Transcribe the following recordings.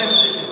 Shoulder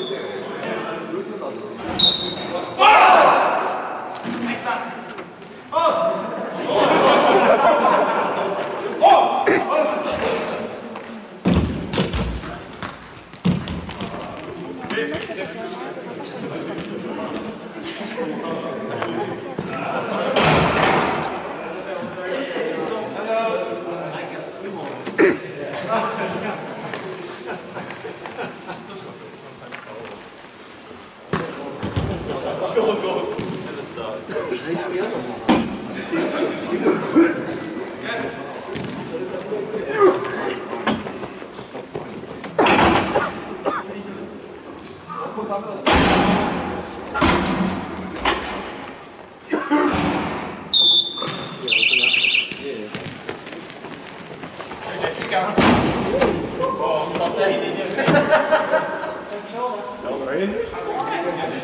in.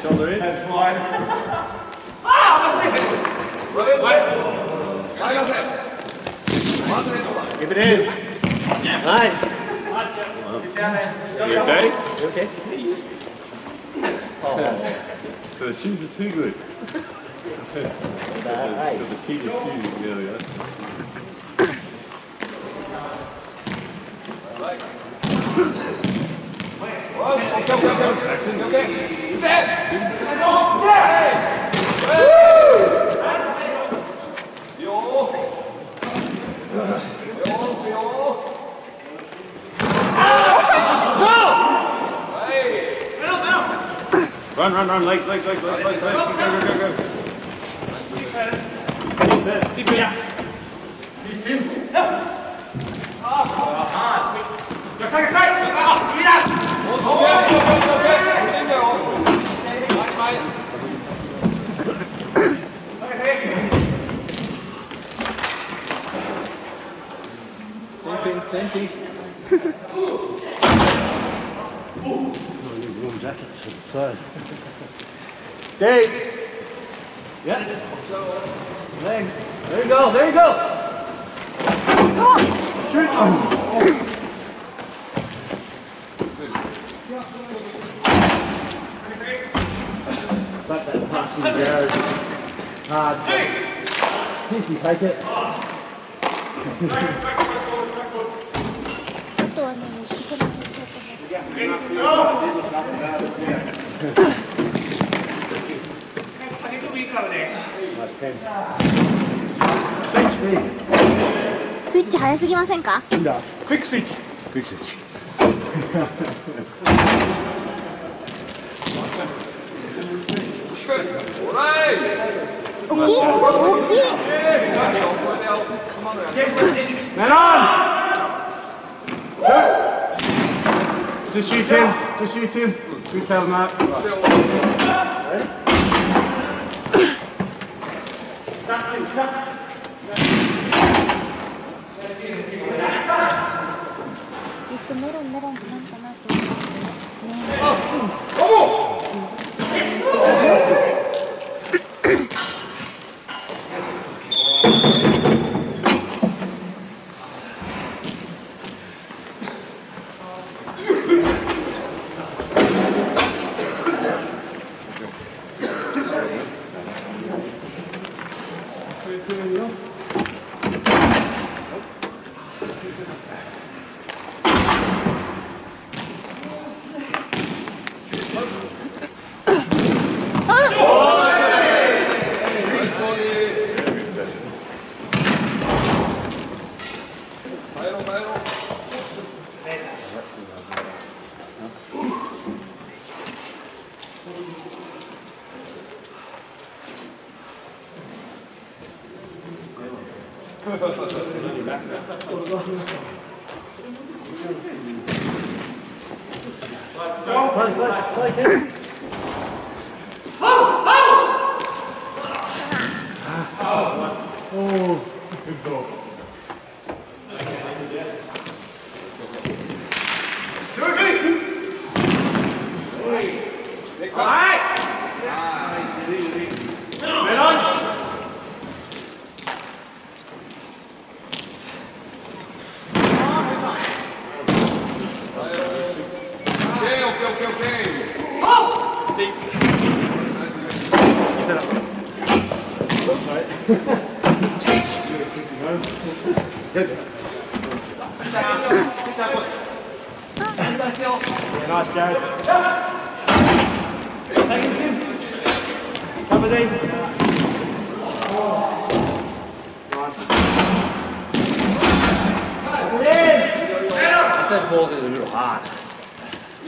Shoulder in. Give it in. Nice. You okay? You okay? So the shoes are too good. So the key is too, yeah, yeah. Run, run, run, leg, leg, leg, leg, leg, leg. Go, go, go, go, Defense. Defense. Defense. Yeah. go. Same thing, same thing. Warm jackets to the side. Dave. Yeah. There you go, there you go. Ah. あとは、スイッチ早すぎませんかクイックスイッチ Man on! Just shoot him. Just shoot him. Good tell Matt. ?えっと、メ Oh! Takk, takk, takk. oké, oké, oké. Oh! Naast uit. Kijk in de Tim. Ga meteen. Het is bol zit er nu hard.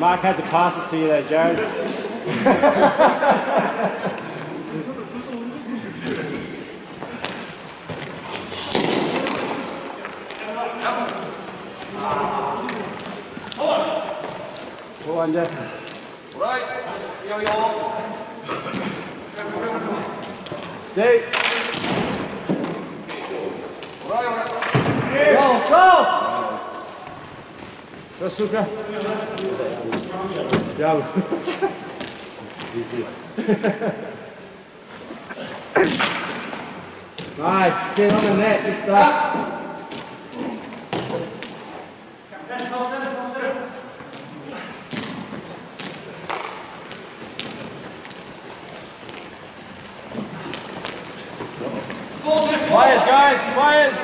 Mark had to pass it to you there, Jared. Go on, Jeff. はい。よいし、そ。手飲ん。い。Players, guys.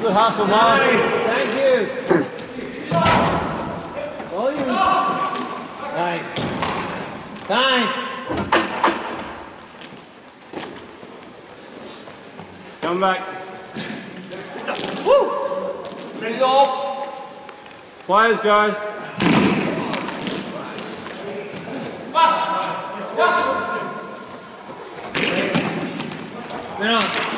Good hustle, Mark. Thank you. Volume. Nice. Time. Come back. Ready off. Players, guys. 혹시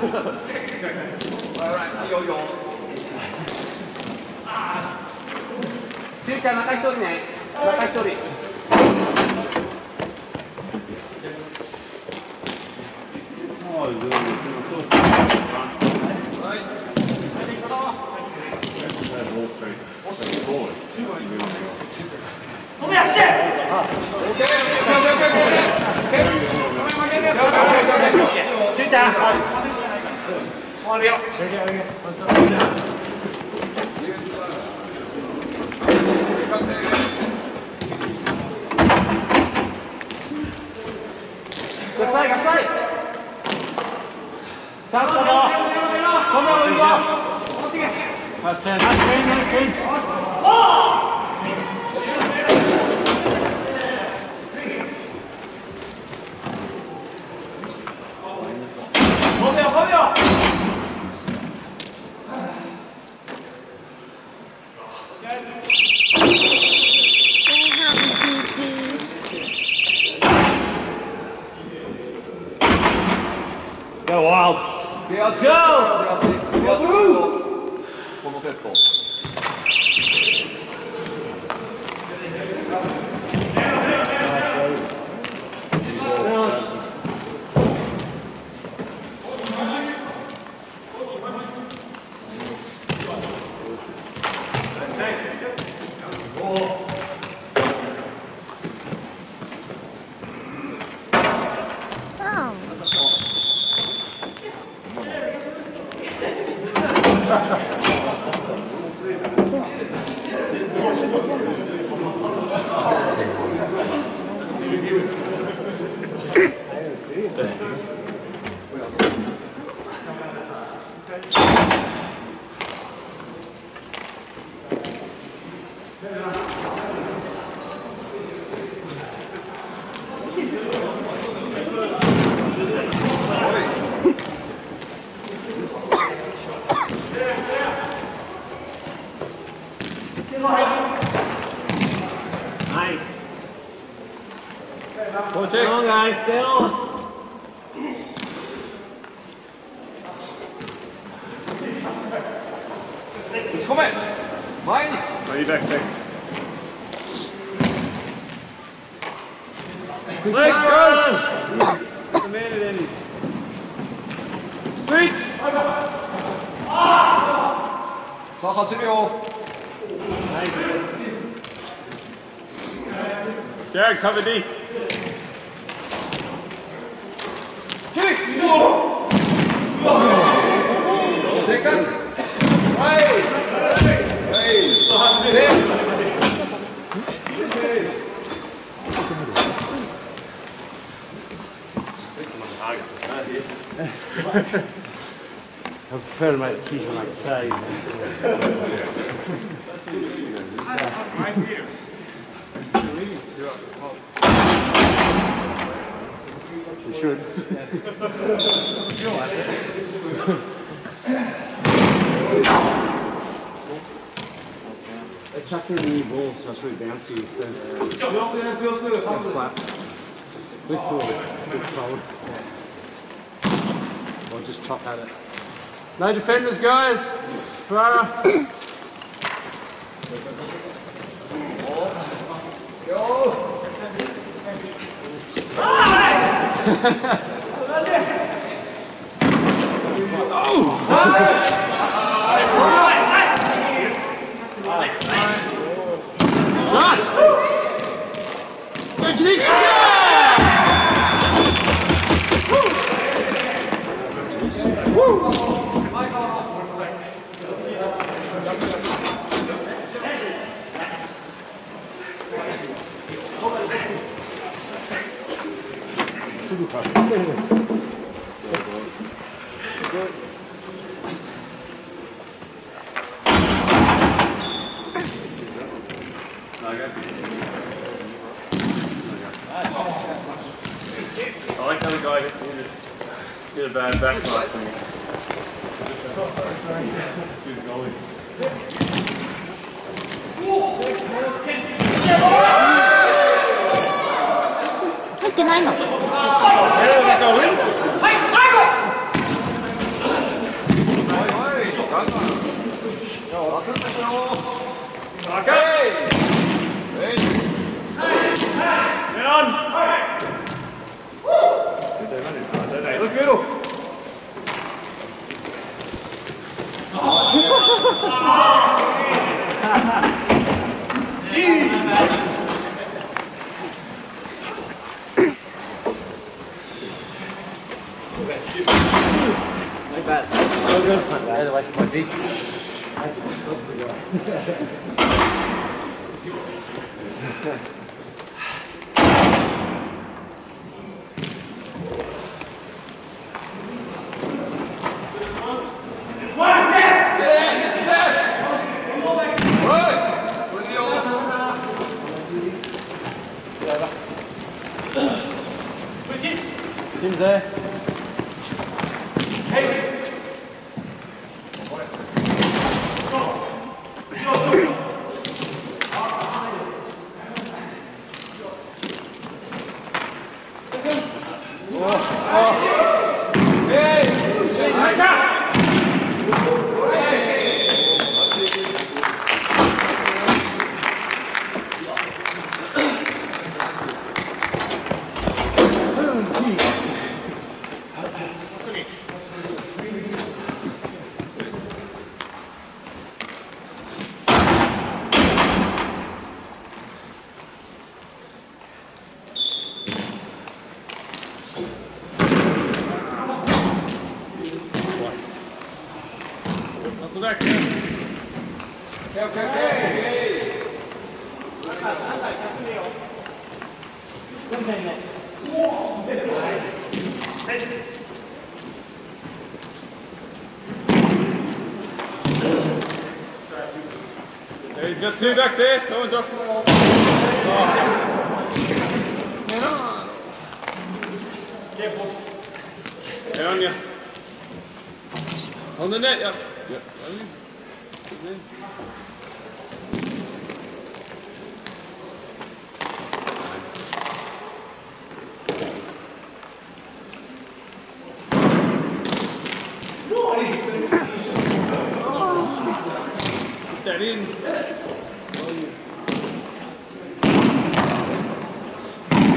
よいちゃんまた一人ねまた一人ごめん走ゅうちゃん谢谢，直接，Let's go! このセット。É? É. Good Leg, run! Ah. Eddie. Switch! 자, 가시려. Nice. Jared, cover D. I prefer to make keep on like save. You should. They chuck in the new ball, so it's really bouncy instead. And flat. This sort of good fold. Just chop at it. No defenders, guys. Ferrara. Josh! Go, Janice! I like how the guy hit, hit, a, hit a bad backslide thing. Good goalie. 入ってないの Get Vai passar esse programa, Sandra. Vai tomar vídeo. Vai tomar todo lugar. Nosso lugar aqui. Quer, quer, quer. Também não. o He's got o back there, o dropped one o Oh. Get on you. On the net, yep. Yep. Put that in.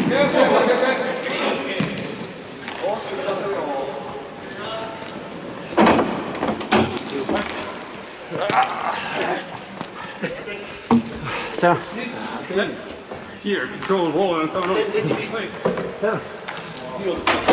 Okay, okay, okay, okay. Sarah. Here, control the ball and coming up.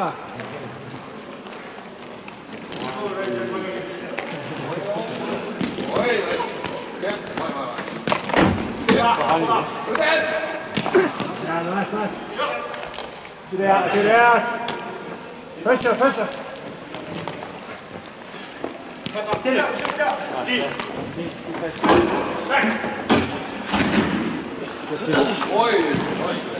か。Ja, nice, nice. Get out, get out. Pressure, pressure. Get out, get out. Deep. Deep. Deep. Deep.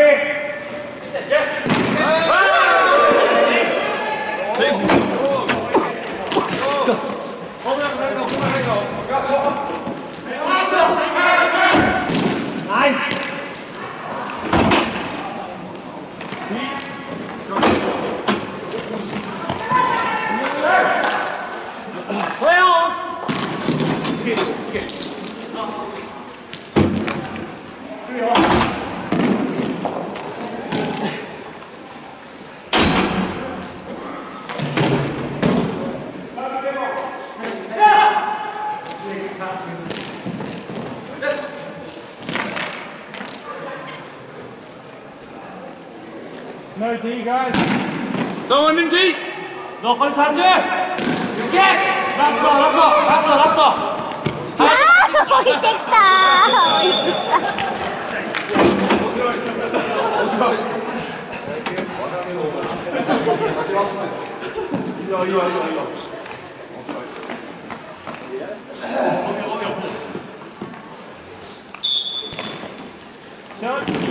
No D, guys. Someone in D. Lock on Sanju. Get. Last one, last one, last one, last one. ああ、置いてきたー。面白い。面白い。書きます。いや、いや、いや、いや。面白い。Shut up.